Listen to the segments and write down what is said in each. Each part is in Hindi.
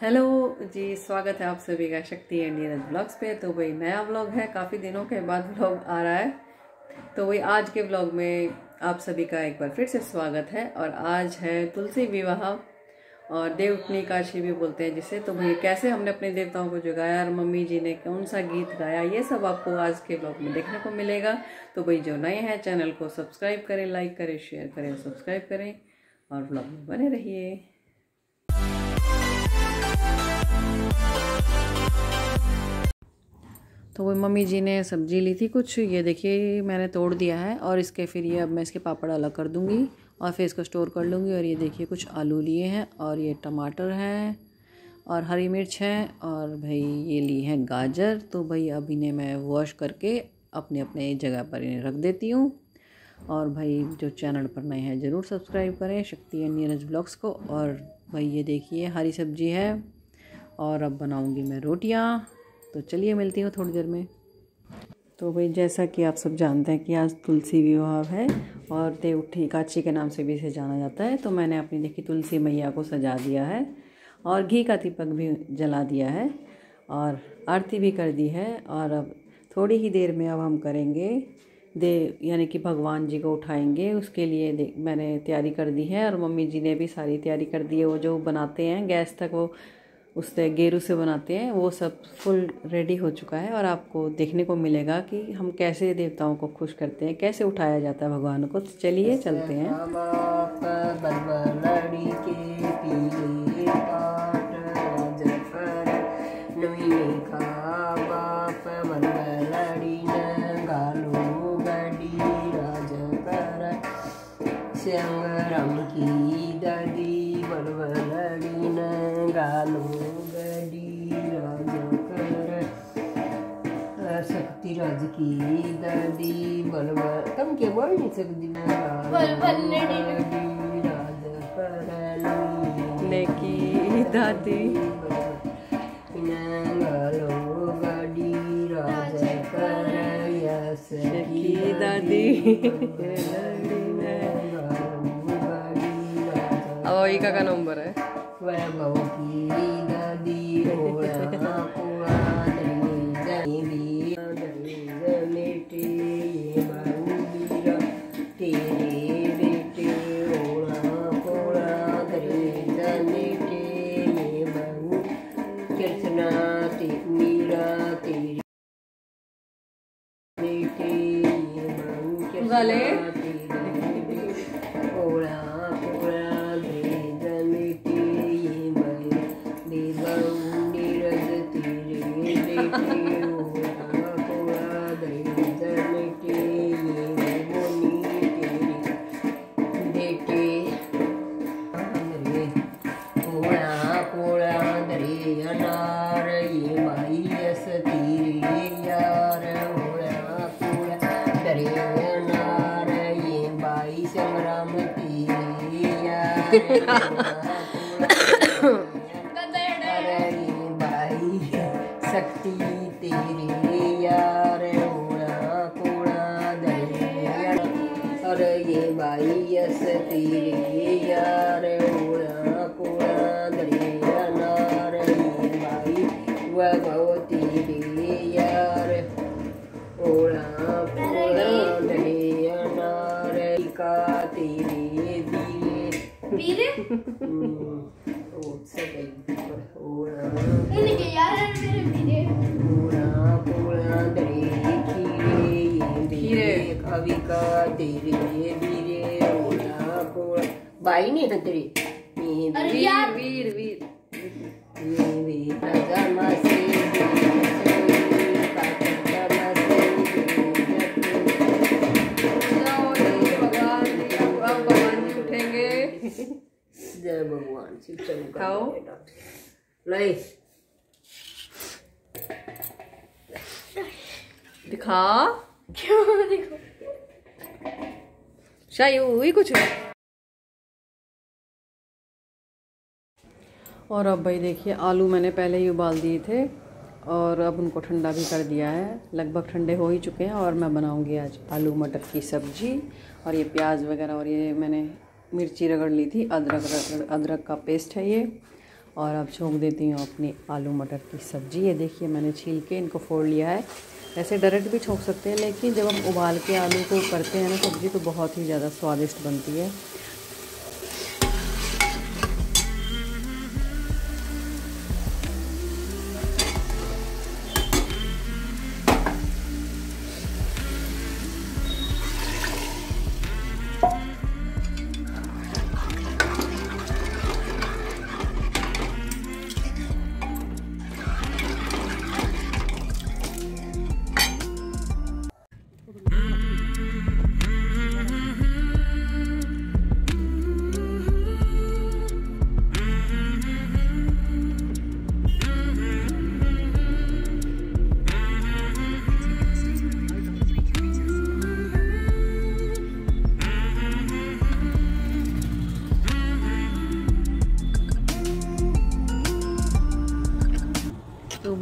हेलो जी, स्वागत है आप सभी का शक्ति इंडियन ब्लॉग्स पे। तो वही नया ब्लॉग है, काफ़ी दिनों के बाद ब्लॉग आ रहा है। तो वही आज के ब्लॉग में आप सभी का एक बार फिर से स्वागत है। और आज है तुलसी विवाह, और देवउठनी काशी भी बोलते हैं जिसे। तो भाई कैसे हमने अपने देवताओं को जगाया, और मम्मी जी ने कौन सा गीत गाया, ये सब आपको आज के ब्लॉग में देखने को मिलेगा। तो भाई जो नए हैं, चैनल को सब्सक्राइब करें, लाइक करें, शेयर करें, सब्सक्राइब करें, और ब्लॉग में बने रहिए। तो वो मम्मी जी ने सब्ज़ी ली थी कुछ, ये देखिए, मैंने तोड़ दिया है और इसके फिर ये अब मैं इसके पापड़ अलग कर दूँगी और फिर इसको स्टोर कर लूँगी और ये देखिए कुछ आलू लिए हैं और ये टमाटर हैं और हरी मिर्च है और भाई ये ली है गाजर। तो भाई अब इन्हें मैं वॉश करके अपने अपने जगह पर इन्हें रख देती हूँ। और भाई जो चैनल पर नए हैं, ज़रूर सब्सक्राइब करें शक्ति एंड नीरज ब्लॉग्स को। और भाई ये देखिए, हरी सब्ज़ी है और अब बनाऊँगी मैं रोटियाँ। तो चलिए मिलती हूँ थोड़ी देर में। तो भाई, जैसा कि आप सब जानते हैं कि आज तुलसी विवाह है और देवठी काची के नाम से भी इसे जाना जाता है। तो मैंने अपनी देखी तुलसी मैया को सजा दिया है और घी का दीपक भी जला दिया है और आरती भी कर दी है। और अब थोड़ी ही देर में अब हम करेंगे दे यानी कि भगवान जी को उठाएँगे। उसके लिए मैंने तैयारी कर दी है और मम्मी जी ने भी सारी तैयारी कर दी है। वो जो बनाते हैं गैस तक वो उससे गेरू से बनाते हैं वो सब फुल रेडी हो चुका है और आपको देखने को मिलेगा कि हम कैसे देवताओं को खुश करते हैं कैसे उठाया जाता है भगवान को। तो चलिए चलते हैं। की दादी बलबलड़ी न गालो शक्ति राज की दादी बलबल तुम के बोल नहीं सकती? राज कर लेकी दादी। राज कर यस की दादी। और ई का नंबर है। वैभव की दादी पोळा दरी मेटे ये बाऊबीरा शक्ति तेरे यार होळा कोळा दरे अरे ये बाई यस तेरे यार ओळा कोड़ा दरे बाई नहीं था तेरी वीर वीर वीर वीर दिखा क्यों हुई कुछ और अब भाई देखिए, आलू मैंने पहले ही उबाल दिए थे और अब उनको ठंडा भी कर दिया है। लगभग ठंडे हो ही चुके हैं और मैं बनाऊँगी आज आलू मटर की सब्ज़ी और ये प्याज वगैरह और ये मैंने मिर्ची रगड़ ली थी, अदरक रगड़, अदरक का पेस्ट है ये। और अब छोंक देती हूँ अपनी आलू मटर की सब्ज़ी। ये देखिए मैंने छील के इनको फोड़ लिया है। ऐसे डायरेक्ट भी छोंक सकते हैं, लेकिन जब हम उबाल के आलू को करते हैं ना, सब्ज़ी तो बहुत ही ज़्यादा स्वादिष्ट बनती है।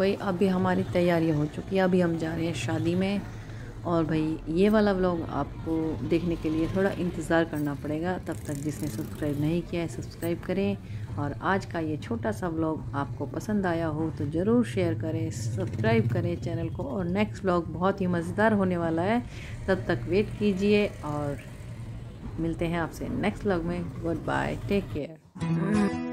भाई अभी हमारी तैयारी हो चुकी है, अभी हम जा रहे हैं शादी में। और भाई, ये वाला व्लॉग आपको देखने के लिए थोड़ा इंतज़ार करना पड़ेगा, तब तक जिसने सब्सक्राइब नहीं किया है सब्सक्राइब करें। और आज का ये छोटा सा व्लॉग आपको पसंद आया हो तो ज़रूर शेयर करें सब्सक्राइब करें चैनल को। और नेक्स्ट व्लॉग बहुत ही मज़ेदार होने वाला है, तब तक वेट कीजिए। और मिलते हैं आपसे नेक्स्ट व्लॉग में। Goodbye take care